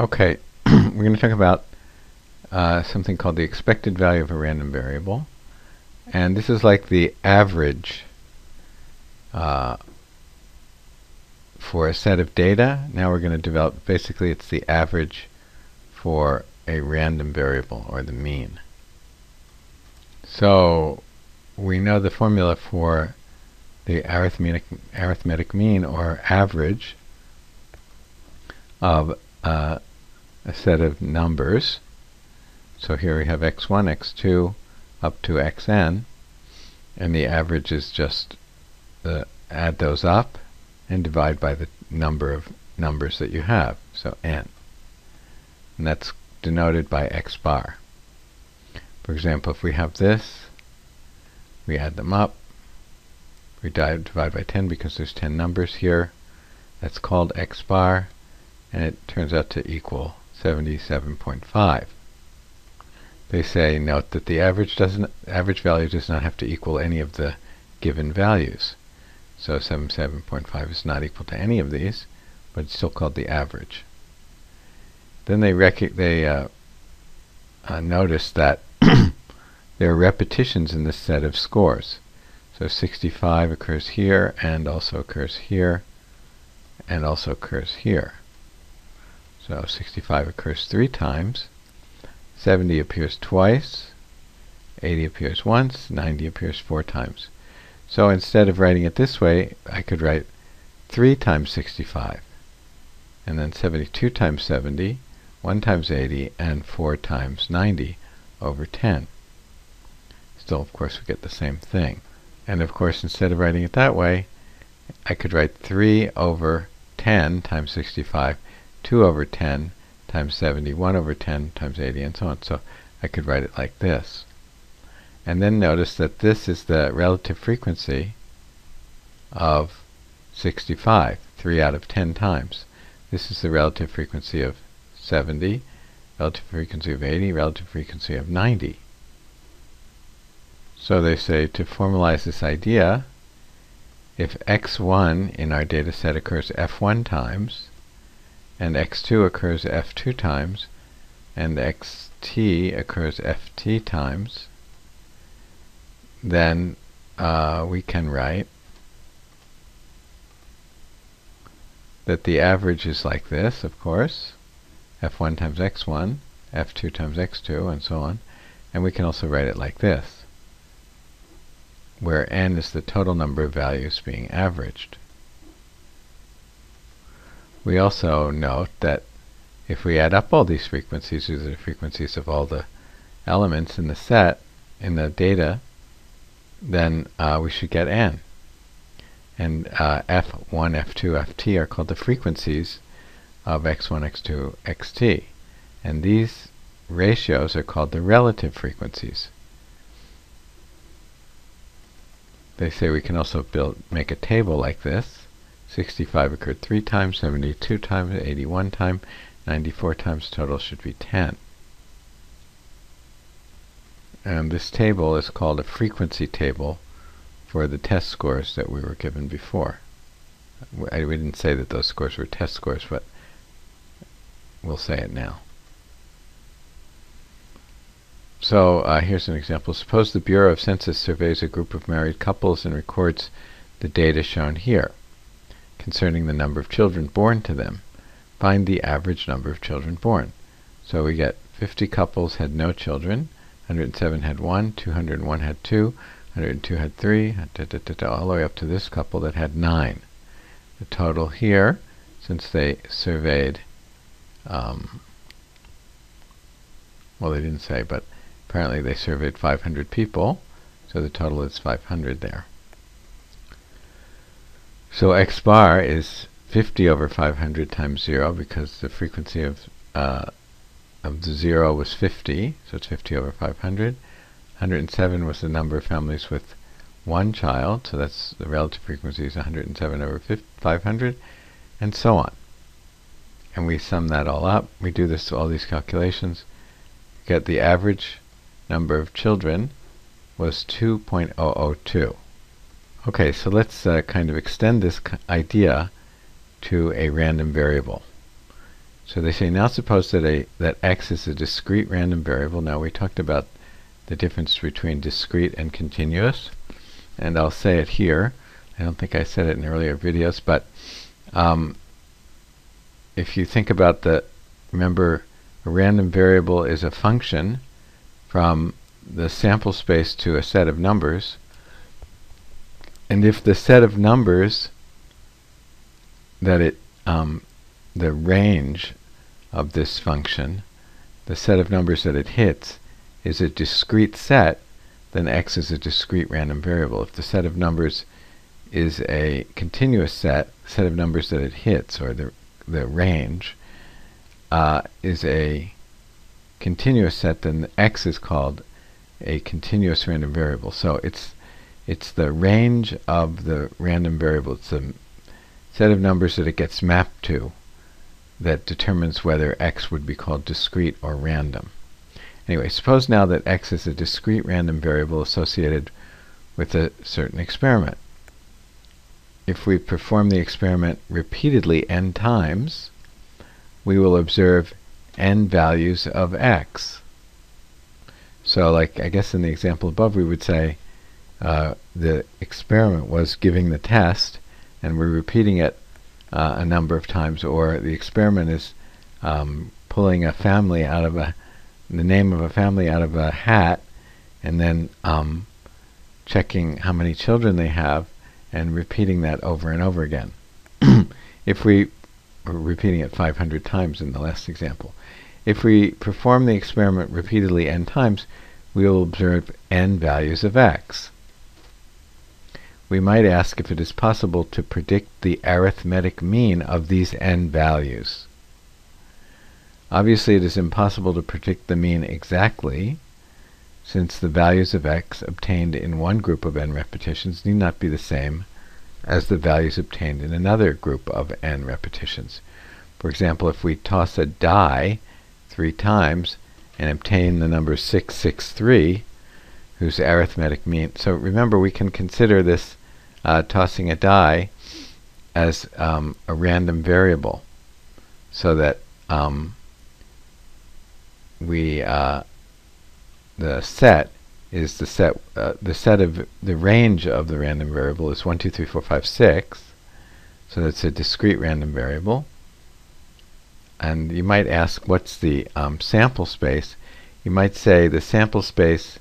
Okay, we're going to talk about uh, something called the expected value of a random variable. And this is like the average uh, for a set of data. Now we're going to develop, basically it's the average for a random variable, or the mean. So we know the formula for the arithmetic, arithmetic mean, or average, of uh, a set of numbers. So here we have x1, x2, up to xn, and the average is just the add those up and divide by the number of numbers that you have, so n. And that's denoted by x bar. For example, if we have this, we add them up, we divide by 10 because there's 10 numbers here, that's called x bar, and it turns out to equal 77.5. They say, note that the average doesn't average value does not have to equal any of the given values. So 77.5 is not equal to any of these, but it's still called the average. Then they they uh, uh, notice that there are repetitions in this set of scores. So 65 occurs here, and also occurs here, and also occurs here. So 65 occurs three times, 70 appears twice, 80 appears once, 90 appears four times. So instead of writing it this way, I could write 3 times 65, and then 72 times 70, 1 times 80, and 4 times 90 over 10. Still, of course, we get the same thing. And of course, instead of writing it that way, I could write 3 over 10 times 65 2 over 10 times 70, 1 over 10 times 80, and so on. So I could write it like this. And then notice that this is the relative frequency of 65, 3 out of 10 times. This is the relative frequency of 70, relative frequency of 80, relative frequency of 90. So they say to formalize this idea, if x1 in our data set occurs f1 times, and x2 occurs f2 times, and xt occurs ft times, then uh, we can write that the average is like this, of course, f1 times x1, f2 times x2, and so on. And we can also write it like this, where n is the total number of values being averaged. We also note that if we add up all these frequencies, these are the frequencies of all the elements in the set, in the data, then uh, we should get n. And uh, f1, f2, ft are called the frequencies of x1, x2, xt. And these ratios are called the relative frequencies. They say we can also build make a table like this 65 occurred 3 times, 72 times, 81 times, 94 times, total should be 10. And this table is called a frequency table for the test scores that we were given before. I, we didn't say that those scores were test scores, but we'll say it now. So uh, here's an example. Suppose the Bureau of Census surveys a group of married couples and records the data shown here concerning the number of children born to them. Find the average number of children born. So we get 50 couples had no children, 107 had one, 201 had two, 102 had three, da, da, da, all the way up to this couple that had nine. The total here, since they surveyed, um, well they didn't say, but apparently they surveyed 500 people, so the total is 500 there. So x bar is 50 over 500 times 0 because the frequency of uh, of the 0 was 50, so it's 50 over 500. 107 was the number of families with one child, so that's the relative frequency is 107 over 500, and so on. And we sum that all up. We do this to all these calculations. Get the average number of children was 2.002. Okay, so let's uh, kind of extend this idea to a random variable. So they say now suppose that a that x is a discrete random variable. Now we talked about the difference between discrete and continuous, and I'll say it here. I don't think I said it in earlier videos, but um, if you think about the, remember, a random variable is a function from the sample space to a set of numbers, and if the set of numbers that it, um, the range of this function, the set of numbers that it hits, is a discrete set, then x is a discrete random variable. If the set of numbers is a continuous set, set of numbers that it hits, or the, the range, uh, is a continuous set, then x is called a continuous random variable. So it's it's the range of the random variable. It's the set of numbers that it gets mapped to that determines whether x would be called discrete or random. Anyway, suppose now that x is a discrete random variable associated with a certain experiment. If we perform the experiment repeatedly n times, we will observe n values of x. So like, I guess in the example above we would say uh, the experiment was giving the test and we're repeating it uh, a number of times, or the experiment is um, pulling a family out of a the name of a family out of a hat, and then um, checking how many children they have, and repeating that over and over again. if we were repeating it 500 times in the last example, if we perform the experiment repeatedly n times, we will observe n values of x we might ask if it is possible to predict the arithmetic mean of these n values. Obviously it is impossible to predict the mean exactly, since the values of x obtained in one group of n repetitions need not be the same as the values obtained in another group of n repetitions. For example, if we toss a die three times and obtain the number 663, whose arithmetic mean, so remember we can consider this uh, tossing a die as um, a random variable so that um, we uh, the set is the set uh, the set of the range of the random variable is 1 2 3 4 5 6 so that's a discrete random variable. And you might ask what's the um, sample space? You might say the sample space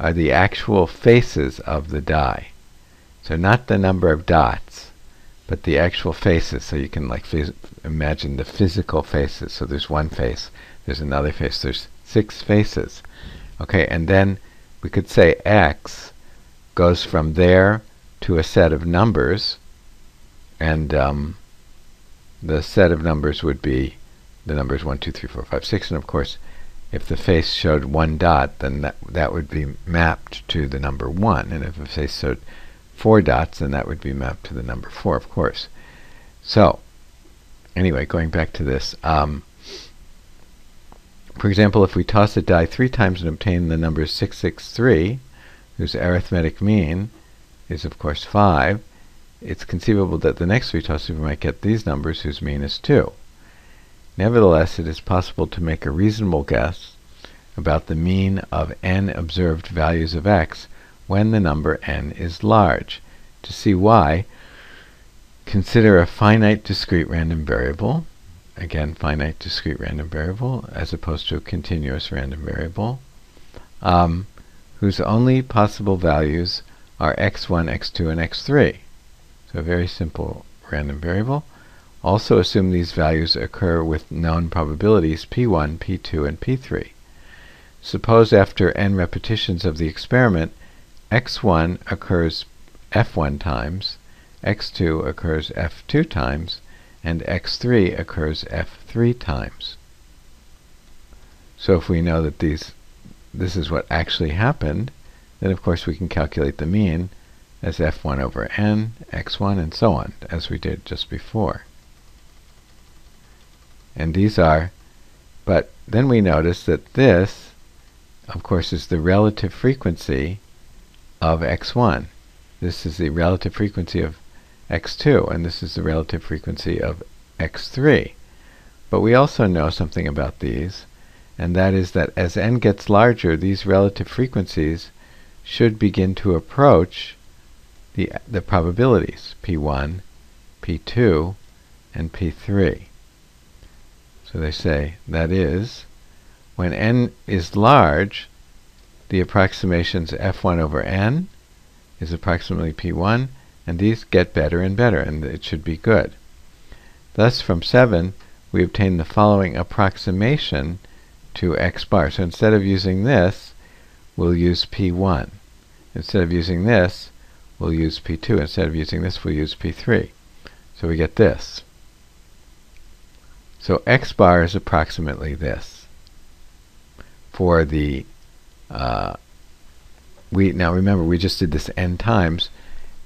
are the actual faces of the die so not the number of dots, but the actual faces. So you can like imagine the physical faces. So there's one face, there's another face, there's six faces. Okay, and then we could say x goes from there to a set of numbers, and um, the set of numbers would be the numbers 1, 2, 3, 4, 5, 6, and of course if the face showed one dot, then that, that would be mapped to the number 1, and if the face showed four dots, then that would be mapped to the number four, of course. So, anyway, going back to this. Um, for example, if we toss a die three times and obtain the number 663, whose arithmetic mean is, of course, 5, it's conceivable that the next three tosses we might get these numbers whose mean is 2. Nevertheless, it is possible to make a reasonable guess about the mean of n observed values of x when the number n is large. To see why, consider a finite discrete random variable, again finite discrete random variable as opposed to a continuous random variable, um, whose only possible values are x1, x2, and x3. So a very simple random variable. Also assume these values occur with known probabilities p1, p2, and p3. Suppose after n repetitions of the experiment x1 occurs f1 times, x2 occurs f2 times, and x3 occurs f3 times. So if we know that these this is what actually happened, then of course we can calculate the mean as f1 over n, x1, and so on, as we did just before. And these are, but then we notice that this, of course, is the relative frequency of x1. This is the relative frequency of x2, and this is the relative frequency of x3. But we also know something about these, and that is that as n gets larger, these relative frequencies should begin to approach the, the probabilities, p1, p2, and p3. So they say, that is, when n is large, the approximations f1 over n is approximately p1, and these get better and better, and it should be good. Thus, from 7, we obtain the following approximation to x bar. So instead of using this, we'll use p1. Instead of using this, we'll use p2. Instead of using this, we'll use p3. So we get this. So x bar is approximately this. For the, uh, we now remember we just did this n times,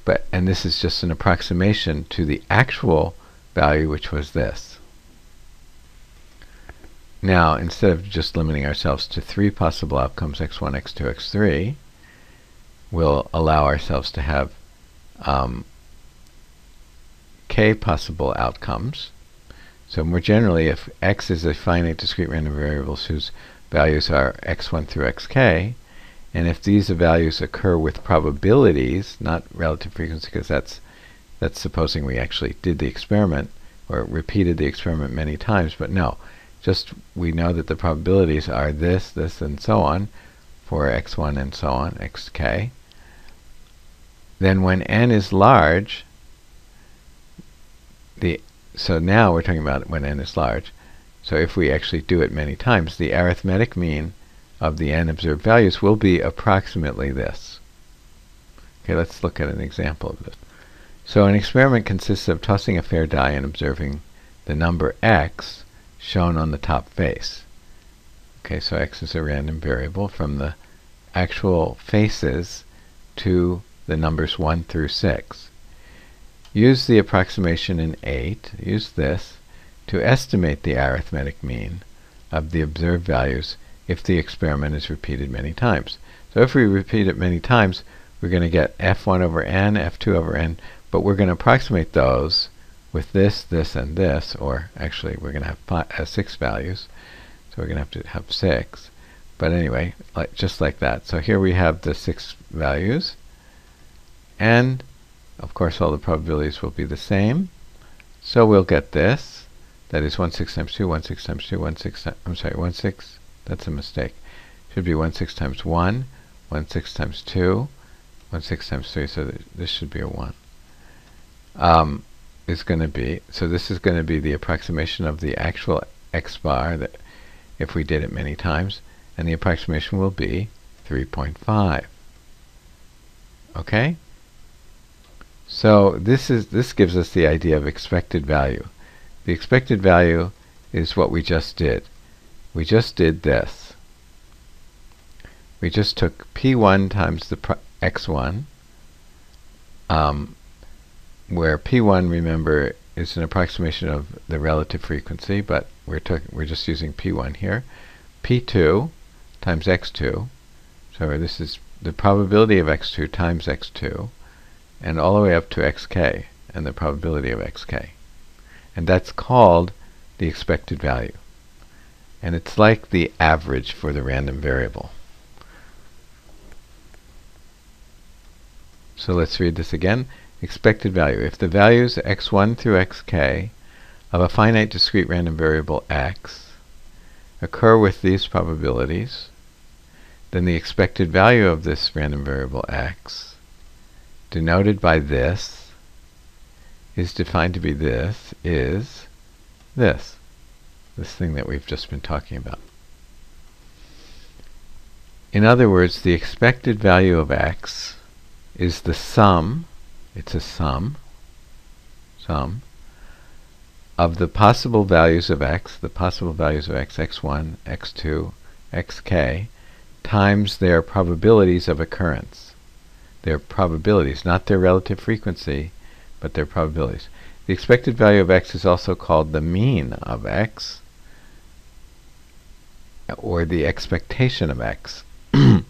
but and this is just an approximation to the actual value, which was this. Now, instead of just limiting ourselves to three possible outcomes, x1, x2, x3, we'll allow ourselves to have um, k possible outcomes. So more generally, if x is a finite discrete random variable whose values are x1 through xk, and if these values occur with probabilities, not relative frequency, because that's that's supposing we actually did the experiment or repeated the experiment many times, but no, just we know that the probabilities are this, this, and so on for x1 and so on, xk. Then when n is large, the so now we're talking about when n is large. So if we actually do it many times, the arithmetic mean of the n observed values will be approximately this. Okay, let's look at an example of this. So an experiment consists of tossing a fair die and observing the number x shown on the top face. Okay, so x is a random variable from the actual faces to the numbers 1 through 6. Use the approximation in 8, use this, to estimate the arithmetic mean of the observed values if the experiment is repeated many times. So if we repeat it many times, we're going to get f1 over n, f2 over n, but we're going to approximate those with this, this, and this, or actually we're going to have five, uh, six values, so we're going to have to have six. But anyway, just like that. So here we have the six values, and of course all the probabilities will be the same. So we'll get this. That is 1 6 times 2, 1 6 times 2, 1 6 I'm sorry, 1 6, that's a mistake. Should be 1 6 times 1, 1 6 times 2, 1 6 times 3, so th this should be a 1. Um, is going to be, so this is going to be the approximation of the actual x bar that if we did it many times, and the approximation will be 3.5. Okay? So this is this gives us the idea of expected value. The expected value is what we just did. We just did this. We just took p1 times the x1, um, where p1, remember, is an approximation of the relative frequency, but we're, we're just using p1 here. p2 times x2, so this is the probability of x2 times x2, and all the way up to xk, and the probability of xk. And that's called the expected value. And it's like the average for the random variable. So let's read this again expected value. If the values x1 through xk of a finite discrete random variable x occur with these probabilities, then the expected value of this random variable x, denoted by this, is defined to be this, is this, this thing that we've just been talking about. In other words, the expected value of x is the sum it's a sum, sum, of the possible values of x, the possible values of x, x1, x2, xk, times their probabilities of occurrence. Their probabilities, not their relative frequency, but their probabilities. The expected value of x is also called the mean of x, or the expectation of x. it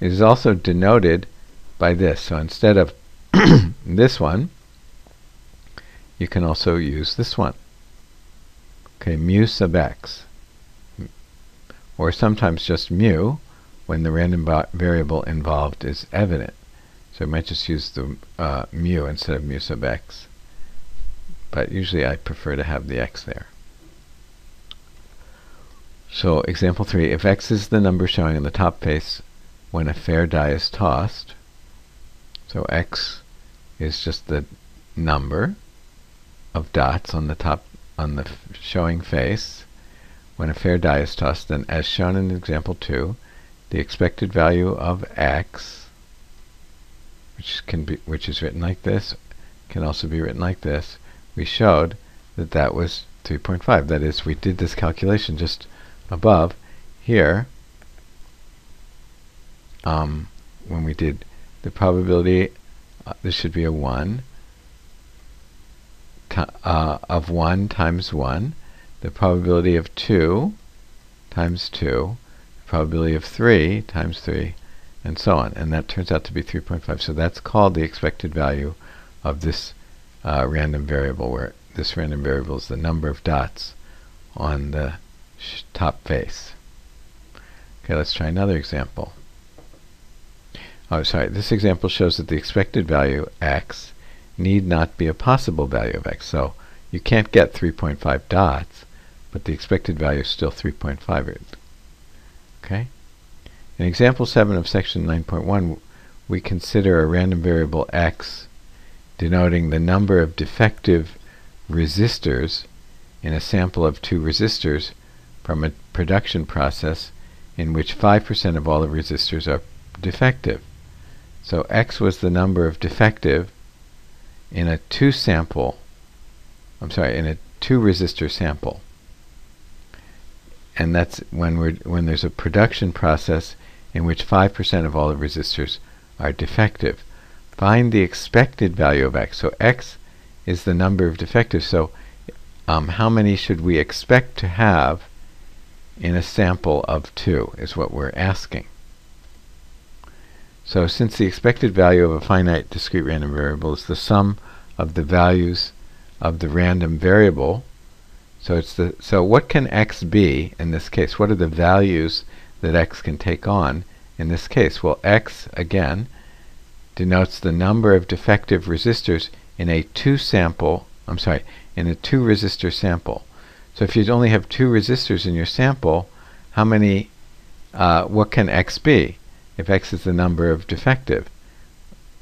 is also denoted by this. So instead of this one, you can also use this one. Okay, mu sub x. Or sometimes just mu when the random variable involved is evident. So I might just use the uh, mu instead of mu sub x. But usually I prefer to have the x there. So example 3, if x is the number showing in the top face when a fair die is tossed, so x is just the number of dots on the top on the showing face when a fair die is tossed, then as shown in example 2, the expected value of x, which can be which is written like this, can also be written like this. We showed that that was 3.5. That is, we did this calculation just above here um, when we did the probability uh, this should be a 1 uh, of 1 times 1 the probability of 2 times 2 the probability of 3 times 3 and so on and that turns out to be 3.5 so that's called the expected value of this uh, random variable where this random variable is the number of dots on the top face. Okay, let's try another example. Oh, sorry, this example shows that the expected value x need not be a possible value of x. So you can't get 3.5 dots, but the expected value is still 3.5. Okay? In example 7 of section 9.1, we consider a random variable x denoting the number of defective resistors in a sample of two resistors from a production process in which 5% of all the resistors are defective. So X was the number of defective in a two sample, I'm sorry, in a two resistor sample. And that's when we're when there's a production process in which 5% of all the resistors are defective. Find the expected value of X. So X is the number of defectives. So um, how many should we expect to have in a sample of 2 is what we're asking. So since the expected value of a finite discrete random variable is the sum of the values of the random variable, so it's the so what can x be in this case? What are the values that x can take on in this case? Well, x again denotes the number of defective resistors in a two sample, I'm sorry, in a two resistor sample. So if you only have two resistors in your sample, how many, uh, what can x be? If x is the number of defective,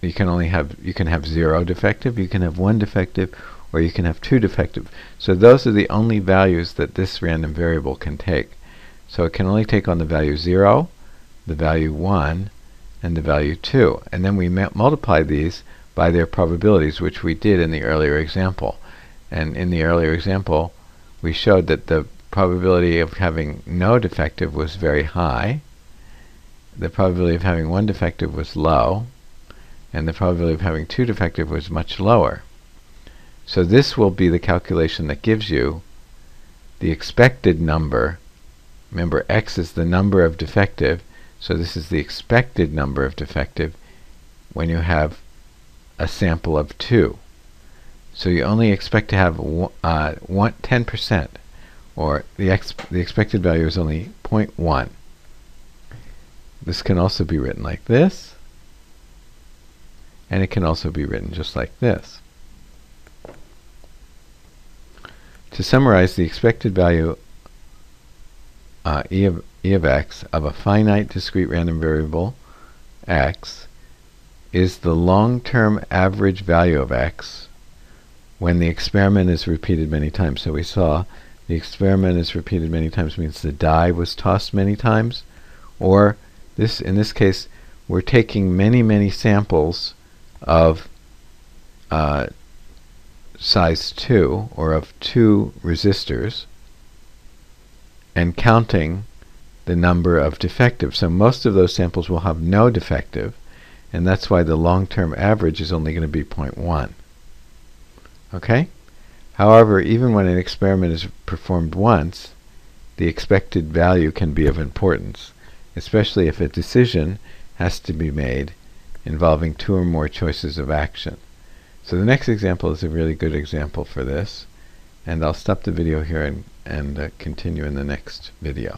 you can only have, you can have zero defective, you can have one defective, or you can have two defective. So those are the only values that this random variable can take. So it can only take on the value 0, the value 1, and the value 2. And then we multiply these by their probabilities, which we did in the earlier example. And in the earlier example, we showed that the probability of having no defective was very high, the probability of having one defective was low, and the probability of having two defective was much lower. So this will be the calculation that gives you the expected number. Remember, x is the number of defective, so this is the expected number of defective when you have a sample of 2. So you only expect to have uh, 10%, or the, ex the expected value is only 0.1. This can also be written like this, and it can also be written just like this. To summarize, the expected value uh, e, of, e of x of a finite discrete random variable x is the long-term average value of x when the experiment is repeated many times. So we saw the experiment is repeated many times means the die was tossed many times, or this in this case we're taking many many samples of uh, size 2 or of two resistors and counting the number of defective. So most of those samples will have no defective and that's why the long-term average is only going to be 0.1. Okay? However, even when an experiment is performed once, the expected value can be of importance, especially if a decision has to be made involving two or more choices of action. So the next example is a really good example for this. And I'll stop the video here and, and uh, continue in the next video.